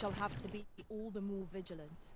Shall have to be all the more vigilant.